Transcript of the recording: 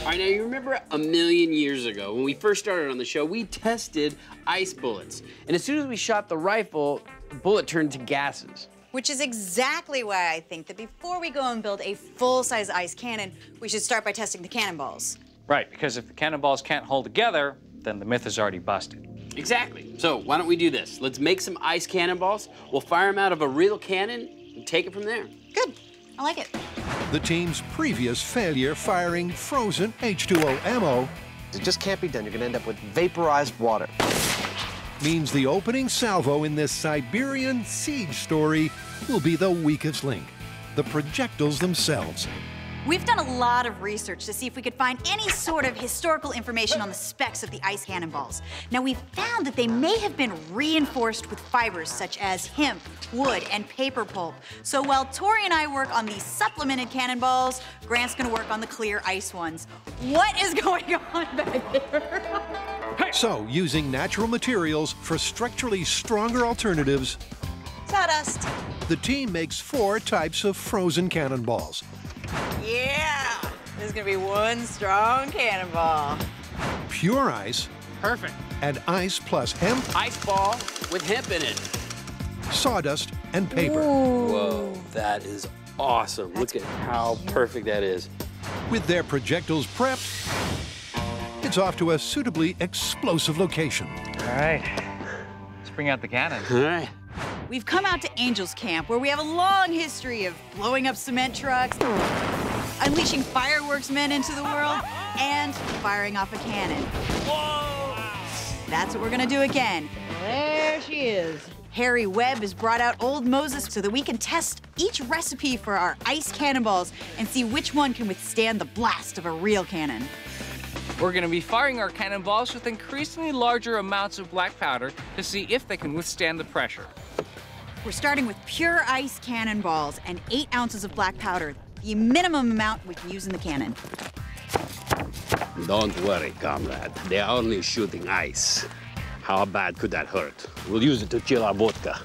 All right, now you remember a million years ago when we first started on the show, we tested ice bullets. And as soon as we shot the rifle, the bullet turned to gases. Which is exactly why I think that before we go and build a full-size ice cannon, we should start by testing the cannonballs. Right, because if the cannonballs can't hold together, then the myth is already busted. Exactly. So why don't we do this? Let's make some ice cannonballs. We'll fire them out of a real cannon and take it from there. Good. I like it. The team's previous failure firing frozen H2O ammo It just can't be done. You're going to end up with vaporized water. means the opening salvo in this Siberian siege story will be the weakest link. The projectiles themselves. We've done a lot of research to see if we could find any sort of historical information on the specs of the ice cannonballs. Now, we've found that they may have been reinforced with fibers such as hemp, wood, and paper pulp. So while Tori and I work on these supplemented cannonballs, Grant's gonna work on the clear ice ones. What is going on back there? So, using natural materials for structurally stronger alternatives, Sawdust. the team makes four types of frozen cannonballs. Yeah! This is gonna be one strong cannonball. Pure ice Perfect. and ice plus hemp, Ice ball with hemp in it. sawdust, and paper. Whoa, that is awesome. Look at how perfect that is. With their projectiles prepped, it's off to a suitably explosive location. All right, let's bring out the cannon. All right. We've come out to Angels Camp, where we have a long history of blowing up cement trucks, unleashing fireworks men into the world, and firing off a cannon. Whoa! That's what we're gonna do again. There she is. Harry Webb has brought out Old Moses so that we can test each recipe for our ice cannonballs and see which one can withstand the blast of a real cannon. We're going to be firing our cannonballs with increasingly larger amounts of black powder to see if they can withstand the pressure. We're starting with pure ice cannonballs and eight ounces of black powder, the minimum amount we can use in the cannon. Don't worry, comrade. They are only shooting ice. How bad could that hurt? We'll use it to chill our vodka.